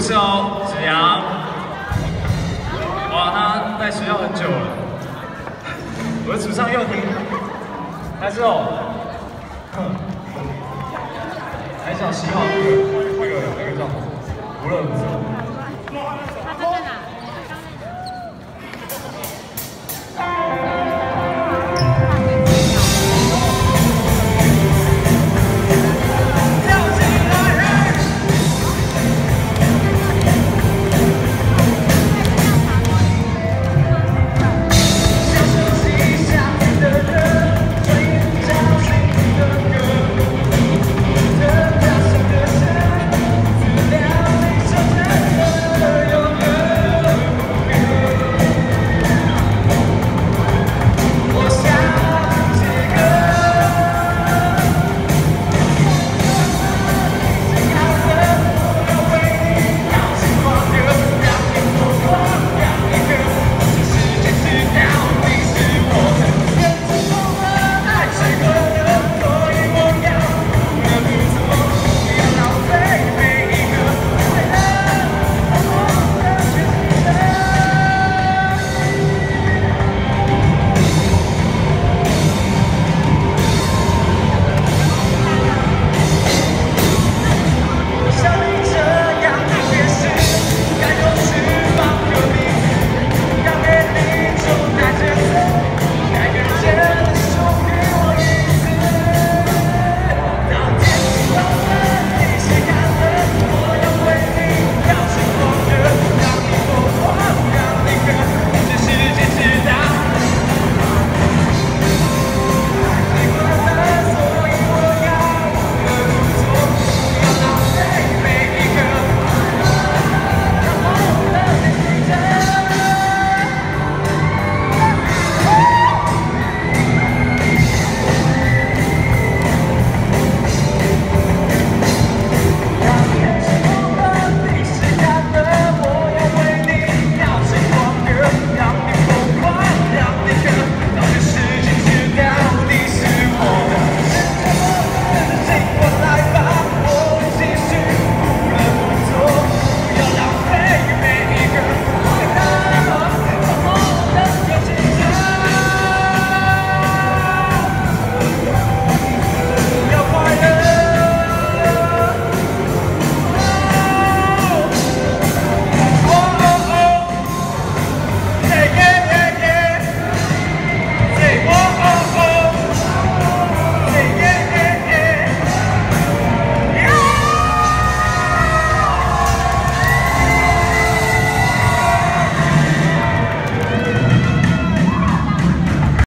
手子阳，哇，他在学校很久了。我的主唱又听，但是哦，哼，还想希望那个那个那个叫什么？不乐不错。